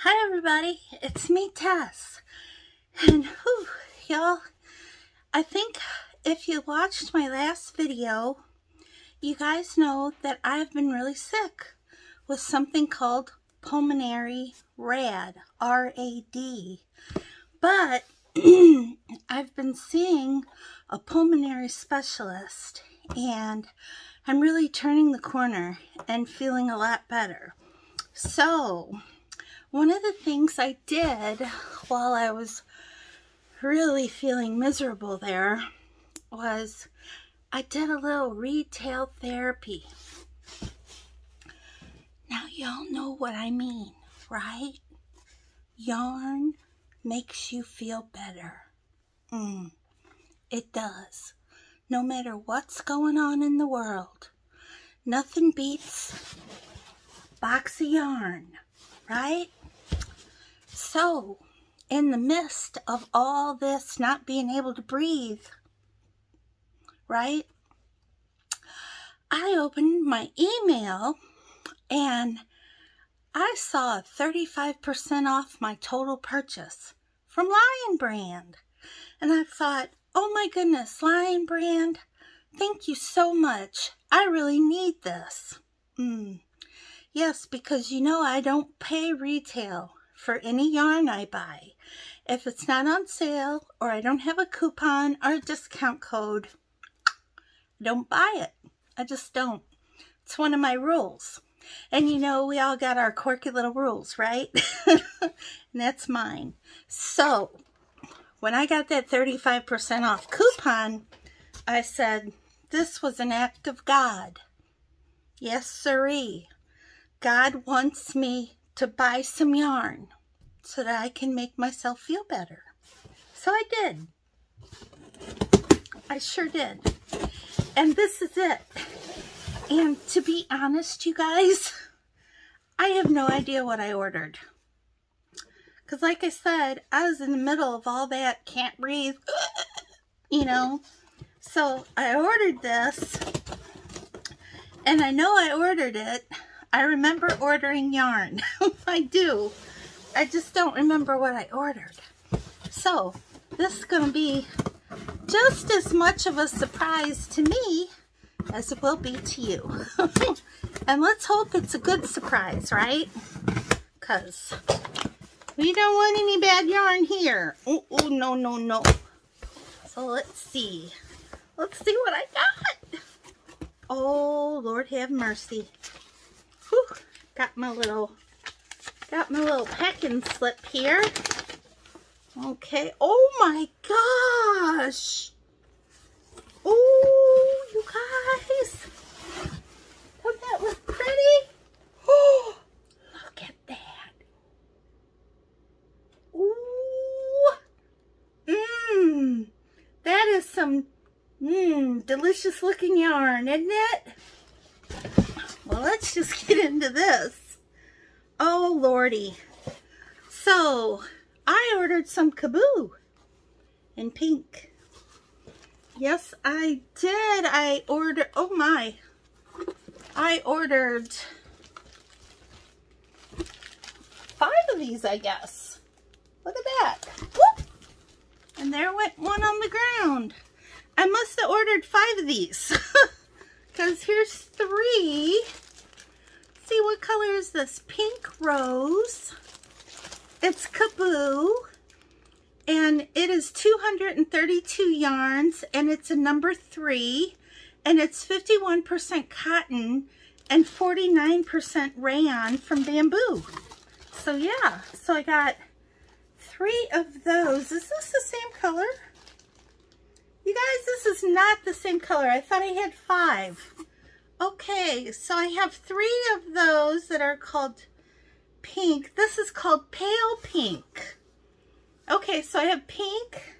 Hi everybody, it's me Tess. And whew, y'all, I think if you watched my last video, you guys know that I've been really sick with something called pulmonary RAD, R-A-D. But I've been seeing a pulmonary specialist and I'm really turning the corner and feeling a lot better. So, one of the things I did while I was really feeling miserable there was I did a little retail therapy. Now y'all know what I mean, right? Yarn makes you feel better. Mm, it does. No matter what's going on in the world, nothing beats box of yarn, right? So, in the midst of all this not being able to breathe, right? I opened my email and I saw 35% off my total purchase from Lion Brand. And I thought, oh my goodness, Lion Brand, thank you so much. I really need this. Mm. Yes, because you know I don't pay retail for any yarn I buy. If it's not on sale or I don't have a coupon or a discount code, I don't buy it. I just don't. It's one of my rules. And you know, we all got our quirky little rules, right? and that's mine. So, when I got that 35% off coupon, I said, this was an act of God. Yes, siree. God wants me to buy some yarn so that I can make myself feel better. So I did. I sure did. And this is it. And to be honest, you guys, I have no idea what I ordered. Because like I said, I was in the middle of all that, can't breathe, you know. So I ordered this, and I know I ordered it I remember ordering yarn. I do. I just don't remember what I ordered. So, this is going to be just as much of a surprise to me as it will be to you. and let's hope it's a good surprise, right? Because we don't want any bad yarn here. Oh, oh, no, no, no. So let's see. Let's see what I got. Oh, Lord have mercy. Whew, got my little, got my little packing slip here. Okay. Oh my gosh. Oh, you guys. Don't that look pretty? Oh, look at that. Ooh. Mmm. That is some mmm delicious looking yarn, isn't it? Well, let's just get into this. Oh, lordy. So, I ordered some Coboo in pink. Yes, I did. I ordered, oh my. I ordered five of these, I guess. Look at that. Whoop! And there went one on the ground. I must have ordered five of these. Because here's three. See, what color is this? Pink rose. It's Coboo. And it is 232 yarns. And it's a number three. And it's 51% cotton and 49% rayon from bamboo. So yeah, so I got three of those. Is this the same color? You guys, this is not the same color. I thought I had five. Okay, so I have three of those that are called pink. This is called pale pink. Okay, so I have pink.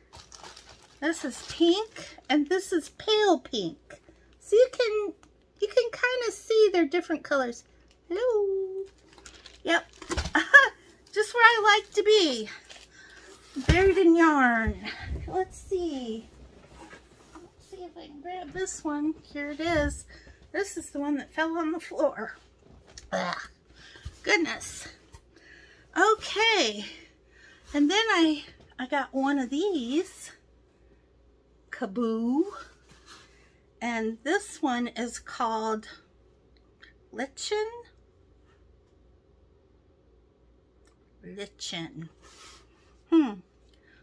This is pink, and this is pale pink. So you can you can kind of see they're different colors. Hello. Yep. Just where I like to be. Buried in yarn. Let's see see if I can grab this one. Here it is. This is the one that fell on the floor. Ugh. Goodness. Okay. And then I, I got one of these. Coboo. And this one is called Lichen. Lichen. Hmm.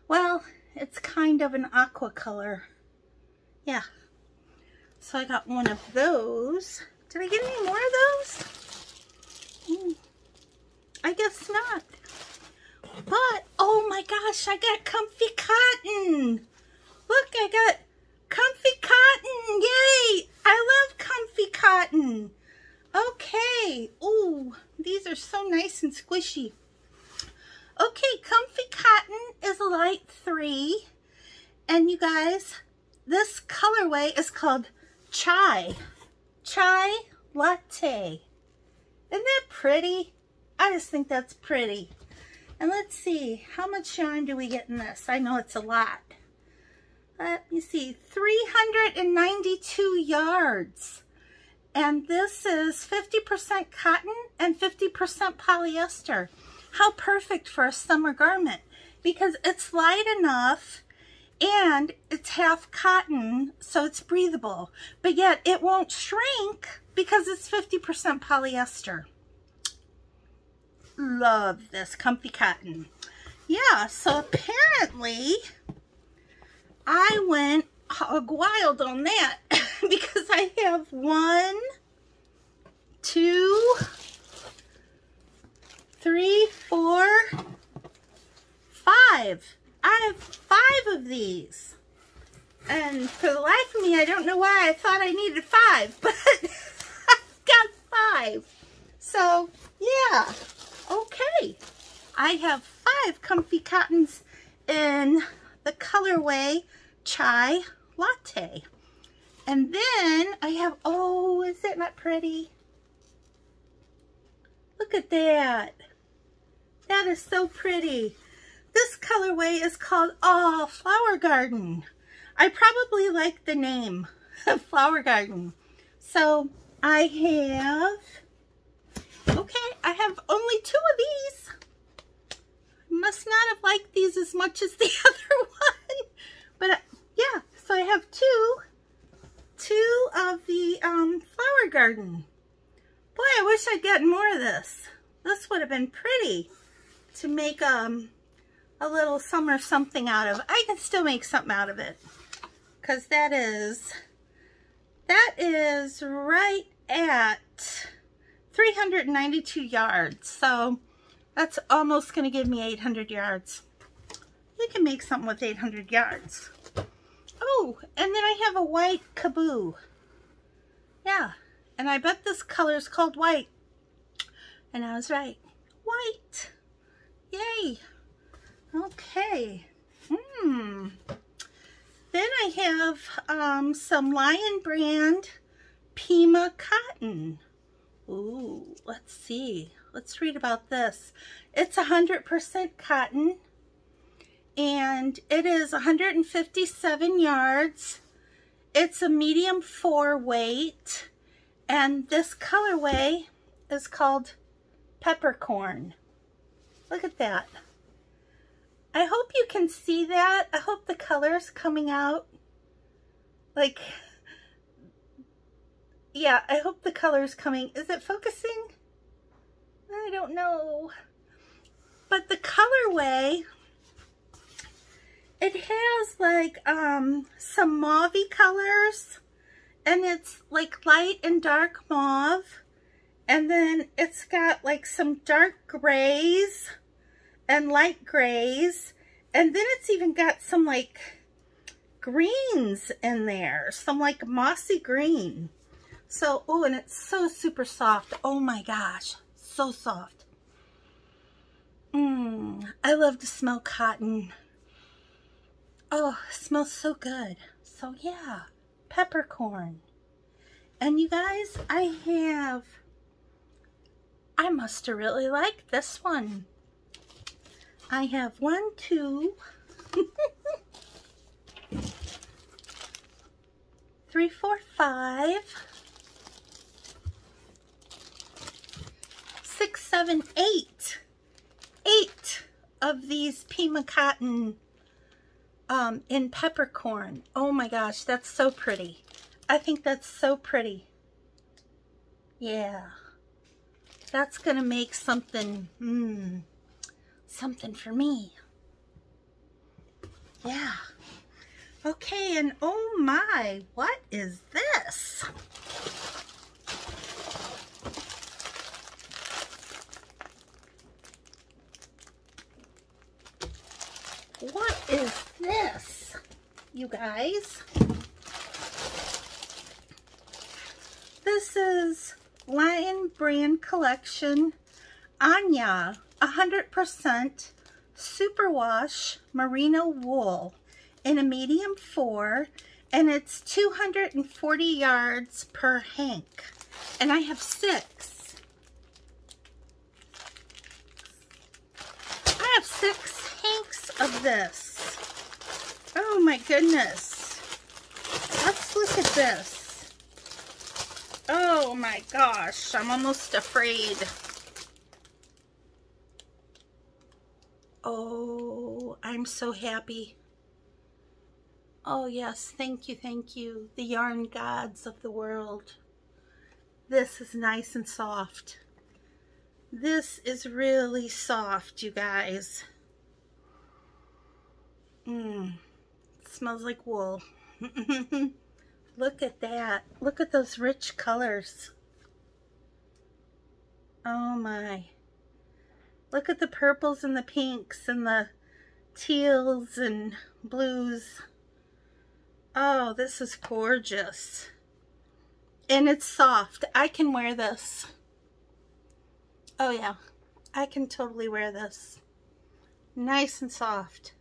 Well, it's kind of an aqua color. Yeah. So I got one of those. Did I get any more of those? Hmm. I guess not. But, oh my gosh, I got comfy cotton. Look, I got comfy cotton. Yay! I love comfy cotton. Okay. Oh, these are so nice and squishy. Okay, comfy cotton is a light three. And you guys, this colorway is called chai. Chai latte. Isn't that pretty? I just think that's pretty. And let's see, how much yarn do we get in this? I know it's a lot. Let me see, 392 yards. And this is 50% cotton and 50% polyester. How perfect for a summer garment because it's light enough and it's half cotton, so it's breathable. But yet it won't shrink because it's 50% polyester. Love this comfy cotton. Yeah, so apparently I went wild on that because I have one, two, three, four, five. I have five of these. And for the life of me, I don't know why I thought I needed five, but I've got five. So, yeah. Okay. I have five comfy cottons in the colorway Chai Latte. And then I have, oh, is that not pretty? Look at that. That is so pretty. This colorway is called Oh Flower Garden. I probably like the name Flower Garden. So I have, okay, I have only two of these. Must not have liked these as much as the other one. But uh, yeah, so I have two, two of the um, Flower Garden. Boy, I wish I'd gotten more of this. This would have been pretty to make um, a little summer something out of. I can still make something out of it. Because that is, that is right at 392 yards. So that's almost going to give me 800 yards. We can make something with 800 yards. Oh, and then I have a white Coboo. Yeah, and I bet this color is called white. And I was right. White. Yay. Okay. Hmm. Then I have um, some Lion Brand Pima Cotton. Ooh, let's see. Let's read about this. It's 100% cotton and it is 157 yards. It's a medium four weight and this colorway is called peppercorn. Look at that. I hope you can see that. I hope the color's coming out. Like, yeah, I hope the color's coming. Is it focusing? I don't know. But the colorway, it has like um, some mauve colors. And it's like light and dark mauve. And then it's got like some dark grays and light grays. And then it's even got some like greens in there. Some like mossy green. So, oh, and it's so super soft. Oh my gosh. So soft. Mmm. I love to smell cotton. Oh, smells so good. So yeah, peppercorn. And you guys, I have, I must have really liked this one. I have one, two, three, four, five, six, seven, eight, eight of these Pima Cotton um, in peppercorn. Oh my gosh, that's so pretty. I think that's so pretty. Yeah. That's going to make something, hmm, something for me. Yeah. Okay, and oh my, what is this? What is this, you guys? This is Lion Brand Collection Anya 100% Superwash Merino Wool in a medium 4 and it's 240 yards per hank and I have six. I have six hanks of this. Oh my goodness. Let's look at this. Oh my gosh, I'm almost afraid. Oh, I'm so happy. Oh yes, thank you, thank you, the yarn gods of the world. This is nice and soft. This is really soft, you guys. Mmm, smells like wool. Look at that. Look at those rich colors. Oh my. Look at the purples and the pinks and the teals and blues. Oh, this is gorgeous. And it's soft. I can wear this. Oh yeah, I can totally wear this. Nice and soft.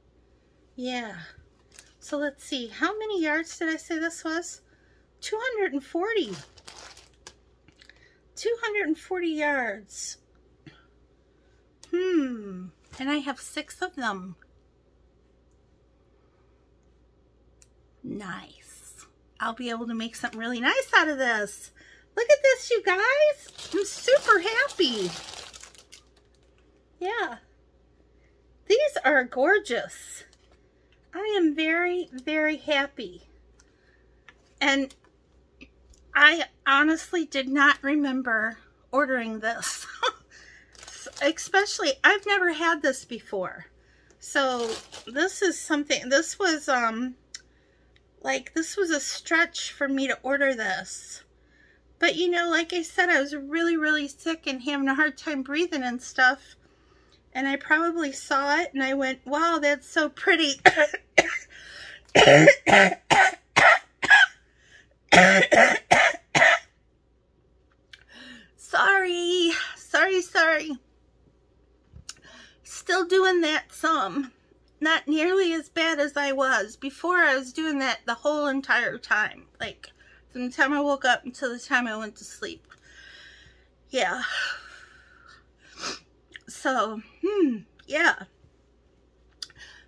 Yeah. So let's see, how many yards did I say this was? 240. 240 yards. Hmm. And I have six of them. Nice. I'll be able to make something really nice out of this. Look at this, you guys. I'm super happy. Yeah. These are gorgeous. I am very, very happy. And I honestly did not remember ordering this. Especially, I've never had this before. So this is something, this was, um, like, this was a stretch for me to order this. But, you know, like I said, I was really, really sick and having a hard time breathing and stuff. And I probably saw it and I went, wow, that's so pretty. sorry, sorry, sorry. Still doing that some. Not nearly as bad as I was. Before I was doing that the whole entire time. Like, from the time I woke up until the time I went to sleep. Yeah. So, hmm, yeah.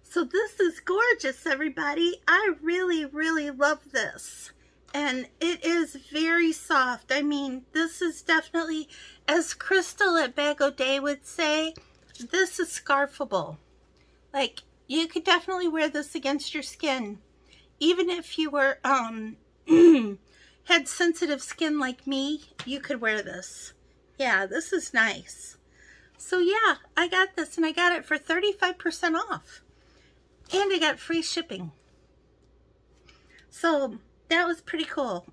So this is gorgeous, everybody. I really, really love this. And it is very soft. I mean, this is definitely, as Crystal at Bag O' Day would say, this is scarfable. Like, you could definitely wear this against your skin. Even if you were, um, had sensitive skin like me, you could wear this. Yeah, this is nice. So yeah, I got this and I got it for 35% off. And I got free shipping. So that was pretty cool.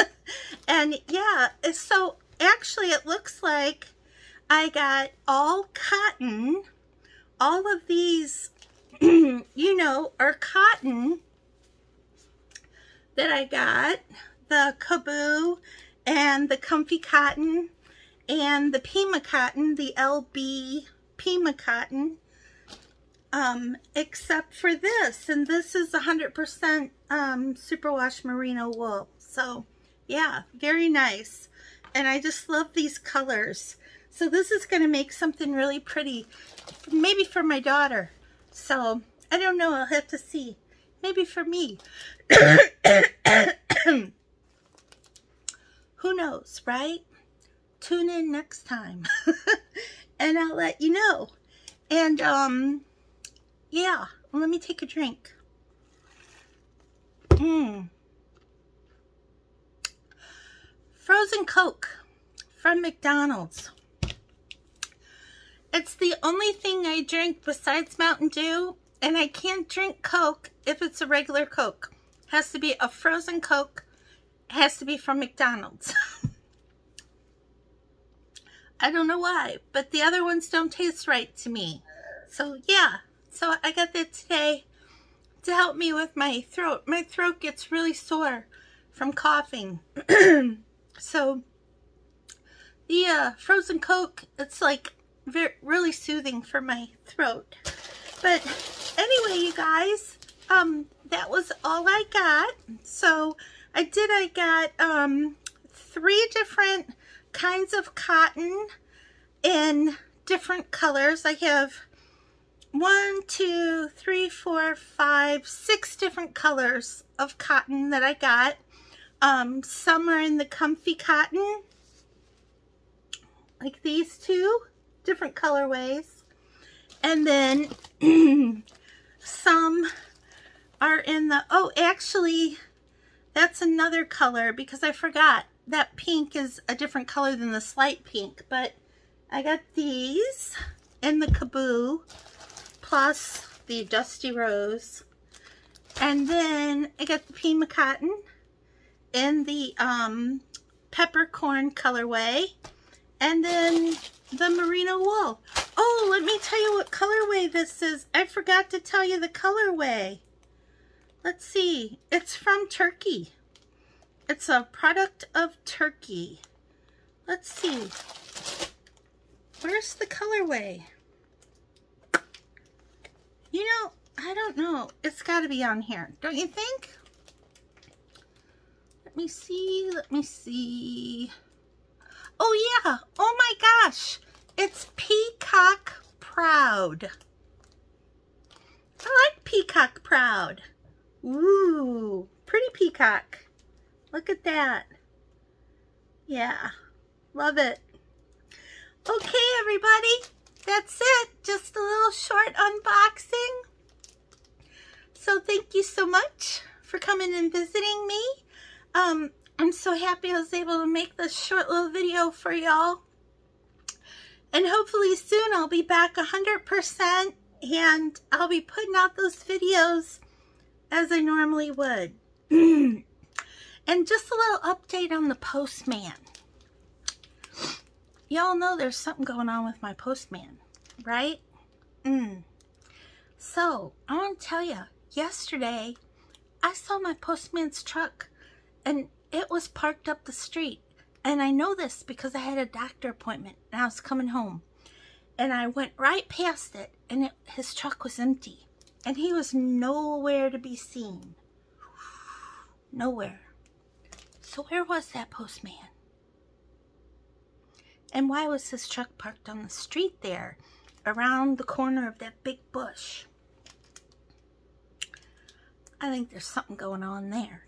and yeah, so actually it looks like I got all cotton. All of these, you know, are cotton that I got. The Coboo and the Comfy Cotton and the Pima Cotton, the LB Pima Cotton um, except for this. And this is 100% um, superwash merino wool. So, yeah, very nice. And I just love these colors. So this is going to make something really pretty, maybe for my daughter. So, I don't know. I'll have to see. Maybe for me. Who knows, right? Tune in next time. and I'll let you know. And, um, yeah, let me take a drink. Mmm. Frozen Coke from McDonald's. It's the only thing I drink besides Mountain Dew, and I can't drink Coke if it's a regular Coke. Has to be a frozen Coke. It has to be from McDonald's. I don't know why, but the other ones don't taste right to me. So yeah, so I got that today to help me with my throat. My throat gets really sore from coughing. so the uh, frozen Coke, it's like really soothing for my throat. But anyway, you guys, um, that was all I got. So I did, I got um, three different kinds of cotton in different colors. I have one, two, three, four, five, six different colors of cotton that I got. Um, some are in the comfy cotton, like these two, different colorways. And then some are in the, oh, actually, that's another color because I forgot that pink is a different color than the slight pink, but I got these in the Coboo plus the Dusty Rose. And then I got the Pima Cotton in the um, Peppercorn colorway. And then the Merino Wool. Oh, let me tell you what colorway this is. I forgot to tell you the colorway. Let's see. It's from Turkey. It's a product of Turkey. Let's see. Where's the colorway? You know, I don't know. It's got to be on here. Don't you think? Let me see. Let me see. Oh, yeah. Oh, my gosh. It's Peacock Proud. I like Peacock Proud. Ooh, pretty peacock. Look at that. Yeah, love it. Okay, everybody, that's it. Just a little short unboxing. So thank you so much for coming and visiting me. Um, I'm so happy I was able to make this short little video for y'all. And hopefully soon I'll be back 100% and I'll be putting out those videos as I normally would. and just a little update on the postman y'all know there's something going on with my postman, right? Mm. So, I want to tell you, yesterday, I saw my postman's truck, and it was parked up the street. And I know this because I had a doctor appointment, and I was coming home. And I went right past it, and it, his truck was empty. And he was nowhere to be seen. Nowhere. So where was that postman? And why was his truck parked on the street there, around the corner of that big bush? I think there's something going on there.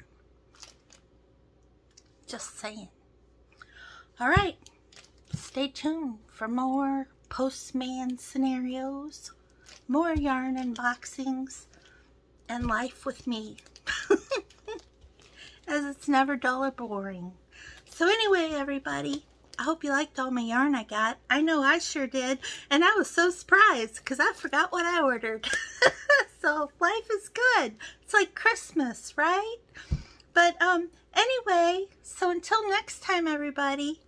Just saying. All right, stay tuned for more postman scenarios, more yarn unboxings, and life with me. As it's never dull or boring. So anyway, everybody, I hope you liked all my yarn I got. I know I sure did. And I was so surprised because I forgot what I ordered. so life is good. It's like Christmas, right? But um, anyway, so until next time, everybody,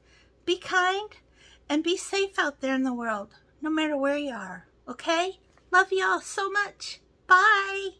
be kind and be safe out there in the world, no matter where you are. Okay? Love you all so much. Bye.